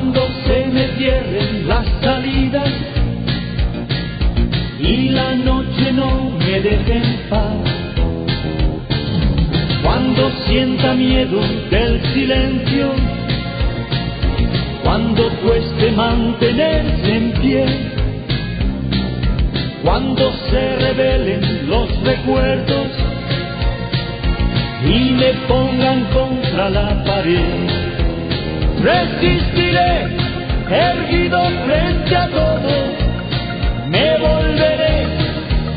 Cuando se me cierren las salidas y la noche no me deje en paz. Cuando sienta miedo del silencio, cuando cueste mantenerse en pie, cuando se revelen los recuerdos y me pongan contra la pared, resistiré erguido frente a todo, me volveré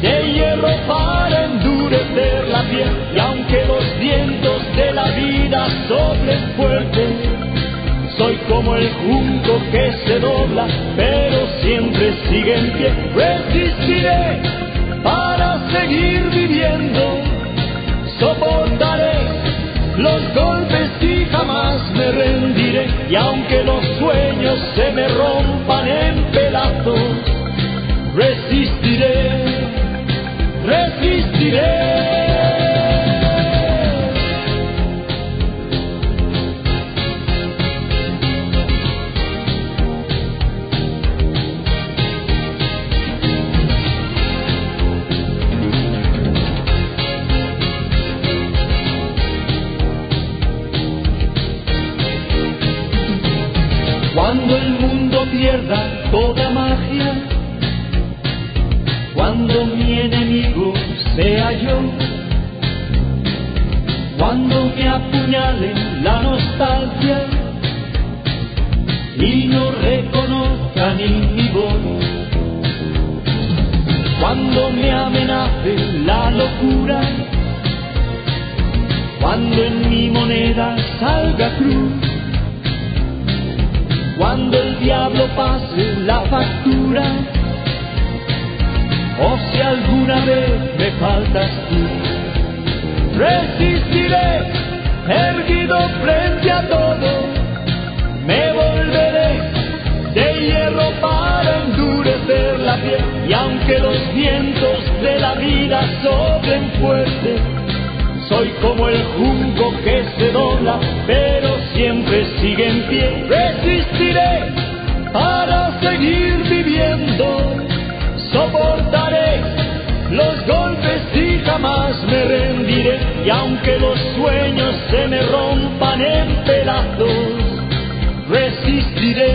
de hierro para endurecer la piel y aunque los vientos de la vida soplen fuerte, soy como el junco que se dobla, pero siempre sigue en pie. Resistiré para seguir viviendo, soportaré los golpes y jamás me rendiré. Y aunque los sueños se me rompan en pedazos, resistiré, resistiré. Cuando el mundo pierda toda magia, cuando mi enemigo sea yo, cuando me apuñale la nostalgia y no reconozca ni mi voz, cuando me amenace la locura, cuando en mi moneda salga cruz diablo pase la factura, o si alguna vez me faltas tú, resistiré erguido frente a todo, me volveré de hierro para endurecer la piel, y aunque los vientos de la vida soplen fuerte, soy como el junco que se dobla, pero siempre sigue en pie. Resistiré para seguir viviendo, soportaré los golpes y jamás me rendiré. Y aunque los sueños se me rompan en pedazos, resistiré.